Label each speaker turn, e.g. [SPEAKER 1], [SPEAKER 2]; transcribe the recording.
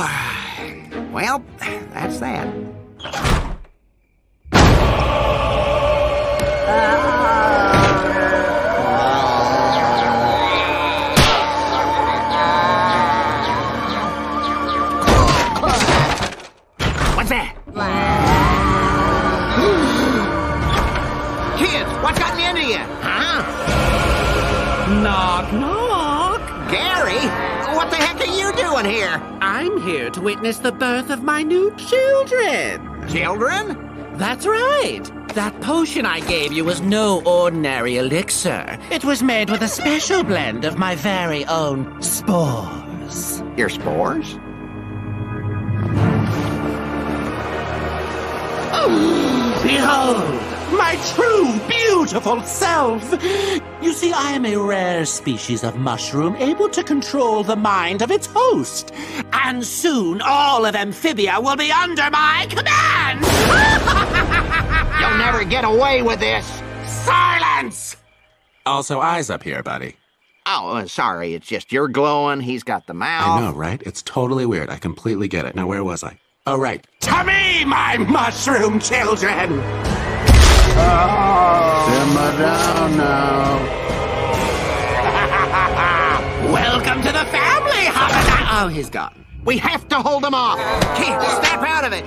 [SPEAKER 1] Well, that's that. What's that? Kids, what's gotten into you? Huh?
[SPEAKER 2] Knock, knock.
[SPEAKER 1] Gary? What the you doing here?
[SPEAKER 2] I'm here to witness the birth of my new children.
[SPEAKER 1] Children?
[SPEAKER 2] That's right. That potion I gave you was no ordinary elixir. It was made with a special blend of my very own spores.
[SPEAKER 1] Your spores?
[SPEAKER 2] Behold, my true, beautiful self. You see, I am a rare species of mushroom able to control the mind of its host. And soon all of Amphibia will be under my command.
[SPEAKER 1] You'll never get away with this.
[SPEAKER 2] Silence!
[SPEAKER 3] Also, eyes up here, buddy.
[SPEAKER 1] Oh, uh, sorry. It's just you're glowing. He's got the mouth.
[SPEAKER 3] I know, right? It's totally weird. I completely get it. Now, where was I? Oh, right.
[SPEAKER 2] To me, my mushroom children! Oh.
[SPEAKER 4] Simmer down now.
[SPEAKER 2] Welcome to the family, Hopper! Oh, he's gone.
[SPEAKER 1] We have to hold him off. Kid, snap out of it.